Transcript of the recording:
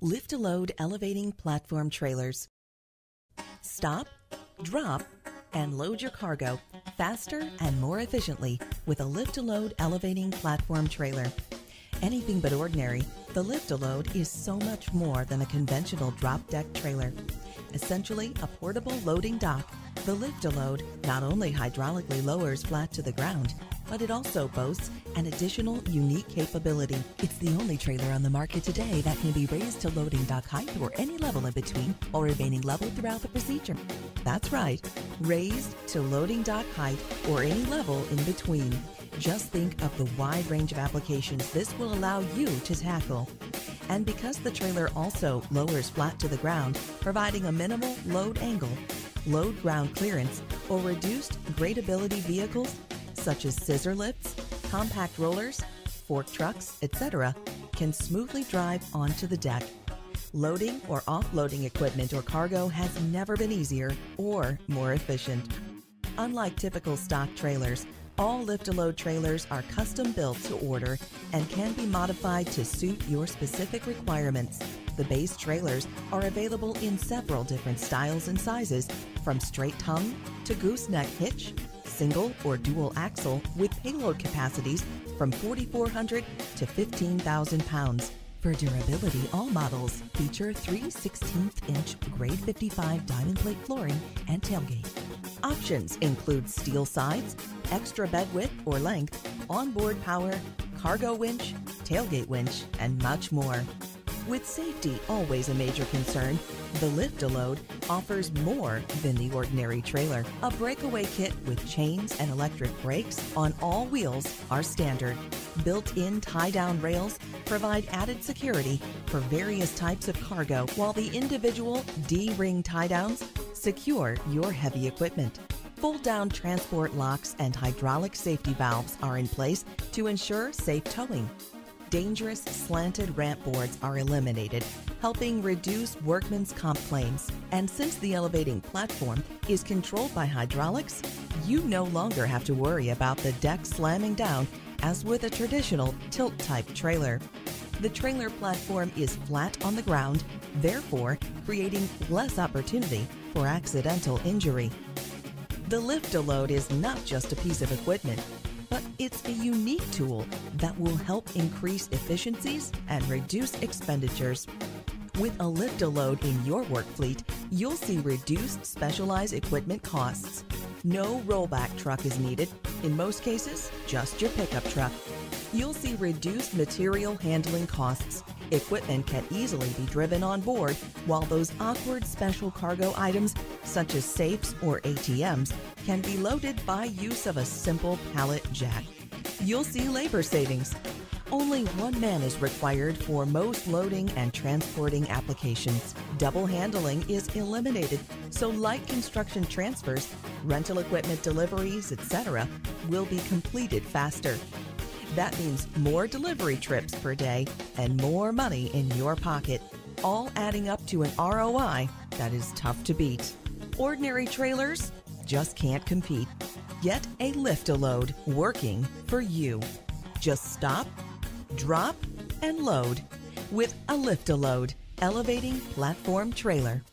Lift-a-Load elevating platform trailers. Stop, drop, and load your cargo faster and more efficiently with a lift-a-load elevating platform trailer. Anything but ordinary, the lift-a-load is so much more than a conventional drop deck trailer. Essentially a portable loading dock, the lift-a-load not only hydraulically lowers flat to the ground, but it also boasts an additional unique capability. It's the only trailer on the market today that can be raised to loading dock height or any level in between or remaining level throughout the procedure. That's right, raised to loading dock height or any level in between. Just think of the wide range of applications this will allow you to tackle. And because the trailer also lowers flat to the ground, providing a minimal load angle, load ground clearance, or reduced gradability vehicles such as scissor lifts, compact rollers, fork trucks, etc., can smoothly drive onto the deck. Loading or offloading equipment or cargo has never been easier or more efficient. Unlike typical stock trailers, all lift-a-load trailers are custom built to order and can be modified to suit your specific requirements. The base trailers are available in several different styles and sizes, from straight tongue to gooseneck hitch, single or dual axle with payload capacities from 4,400 to 15,000 pounds. For durability, all models feature 3 16th inch grade 55 diamond plate flooring and tailgate. Options include steel sides, extra bed width or length, onboard power, cargo winch, tailgate winch, and much more. With safety always a major concern, the Lift-A-Load offers more than the ordinary trailer. A breakaway kit with chains and electric brakes on all wheels are standard. Built-in tie-down rails provide added security for various types of cargo, while the individual D-ring tie-downs secure your heavy equipment. Fold-down transport locks and hydraulic safety valves are in place to ensure safe towing dangerous slanted ramp boards are eliminated, helping reduce workmen's comp claims. And since the elevating platform is controlled by hydraulics, you no longer have to worry about the deck slamming down as with a traditional tilt type trailer. The trailer platform is flat on the ground, therefore creating less opportunity for accidental injury. The lift-a-load is not just a piece of equipment, but it's a unique tool that will help increase efficiencies and reduce expenditures. With a lift-a-load in your work fleet, you'll see reduced specialized equipment costs. No rollback truck is needed. In most cases, just your pickup truck. You'll see reduced material handling costs. Equipment can easily be driven on board, while those awkward special cargo items, such as safes or ATMs, can be loaded by use of a simple pallet jack. You'll see labor savings. Only one man is required for most loading and transporting applications. Double handling is eliminated, so light construction transfers, rental equipment deliveries, etc., will be completed faster. That means more delivery trips per day and more money in your pocket, all adding up to an ROI that is tough to beat. Ordinary trailers just can't compete. Get a lift-a-load working for you. Just stop, drop, and load with a lift-a-load elevating platform trailer.